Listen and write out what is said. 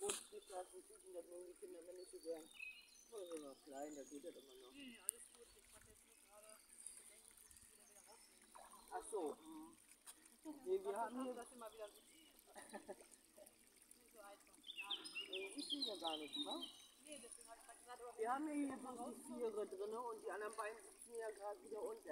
Und die Straßen Typen, das mögen die Kinder immer nicht so gern. Oder so noch klein, da geht das immer noch. Nee, alles gut. Ich hatte jetzt nur gerade Bedenken, dass ich wieder wieder rausnehmen. Ach so. mhm. Nee, wir haben hier, Das immer wieder so. So einfach. Ja, ich sehe ja gar nicht, ne? nee, deswegen habe ich gerade gesagt, Wir haben ja hier bloß die Viere drin und die anderen beiden sitzen ja gerade wieder unter.